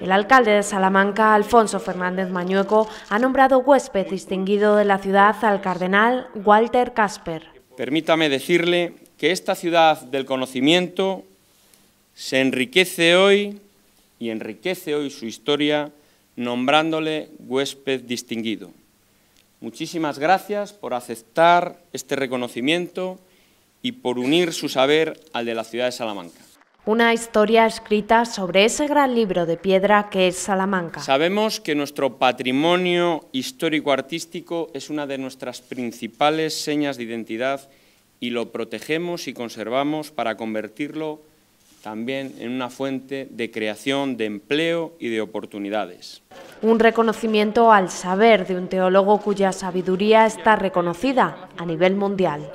El alcalde de Salamanca, Alfonso Fernández Mañueco, ha nombrado huésped distinguido de la ciudad al cardenal Walter Casper. Permítame decirle que esta ciudad del conocimiento se enriquece hoy y enriquece hoy su historia nombrándole huésped distinguido. Muchísimas gracias por aceptar este reconocimiento y por unir su saber al de la ciudad de Salamanca una historia escrita sobre ese gran libro de piedra que es Salamanca. Sabemos que nuestro patrimonio histórico-artístico es una de nuestras principales señas de identidad y lo protegemos y conservamos para convertirlo también en una fuente de creación de empleo y de oportunidades. Un reconocimiento al saber de un teólogo cuya sabiduría está reconocida a nivel mundial.